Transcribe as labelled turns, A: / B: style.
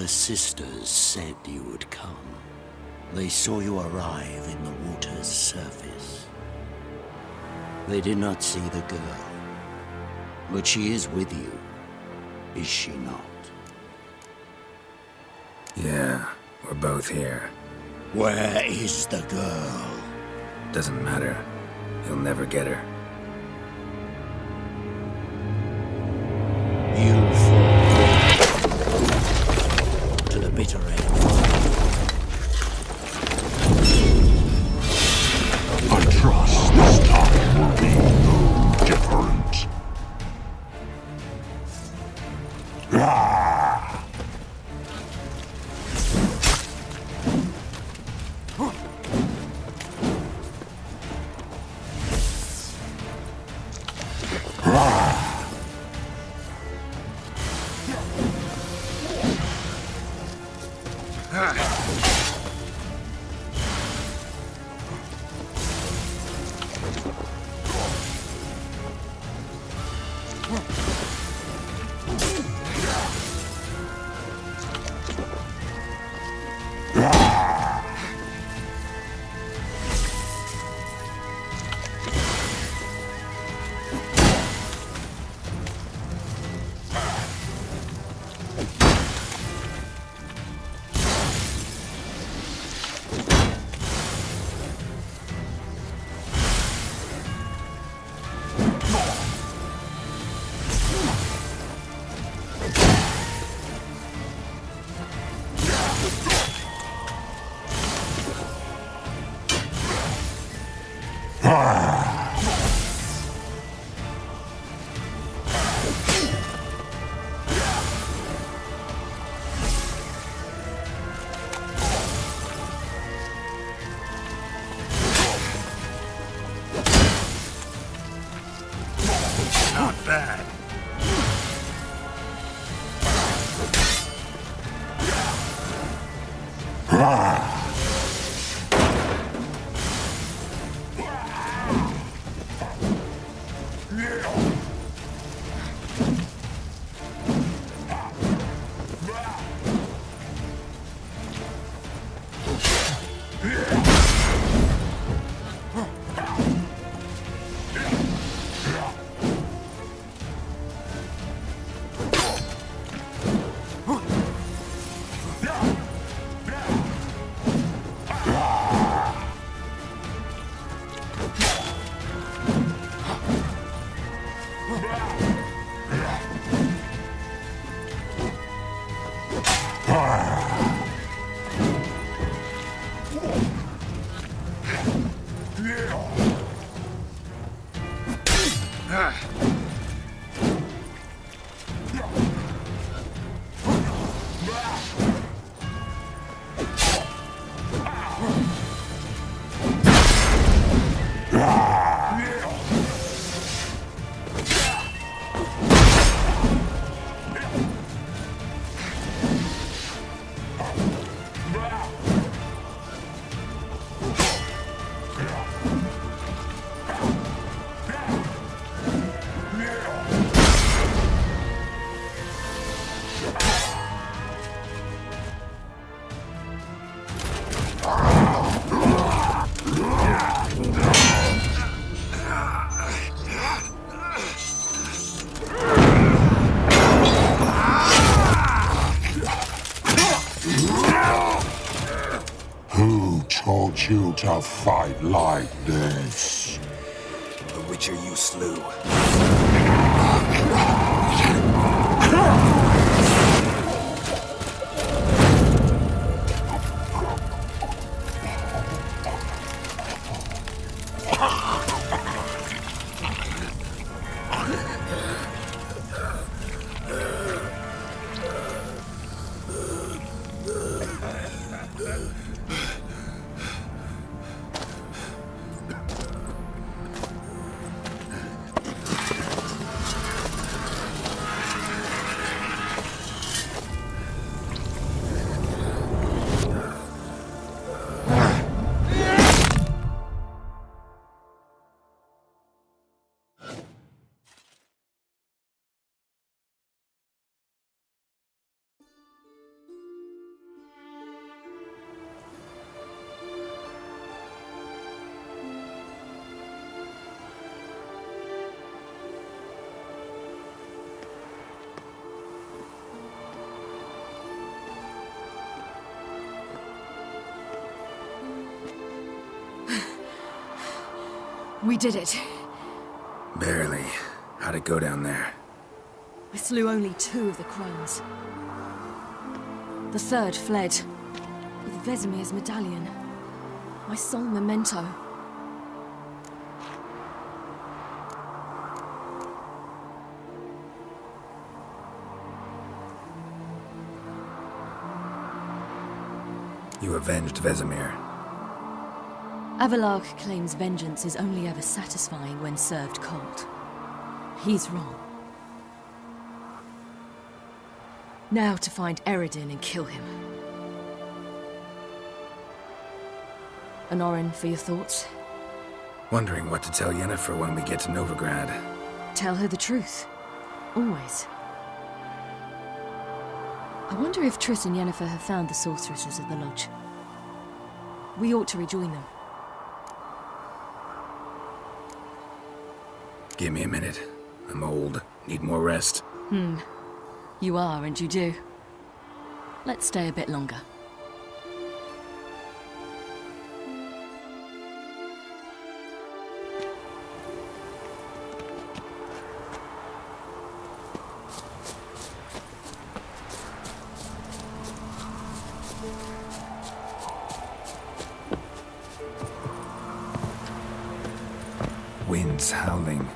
A: The sisters said you would come. They saw you arrive in the water's surface. They did not see the girl. But she is with you, is she not?
B: Yeah, we're both here.
A: Where is the girl?
B: Doesn't matter. He'll never get her.
A: Fall
C: Not
D: は。Taught you to fight like this?
C: The Witcher you slew.
E: We did it.
B: Barely. How'd it go down there?
E: I slew only two of the crones. The third fled, with Vesemir's medallion. My sole memento.
B: You avenged Vesemir.
E: Avallac'h claims vengeance is only ever satisfying when served cold. He's wrong. Now to find Eredin and kill him. Honorin, for your thoughts?
B: Wondering what to tell Yennefer when we get to Novigrad.
E: Tell her the truth. Always. I wonder if Triss and Yennefer have found the sorceresses of the Lodge. We ought to rejoin them.
B: Give me a minute. I'm old. Need more rest. Hmm.
E: You are, and you do. Let's stay a bit longer.
B: Winds howling.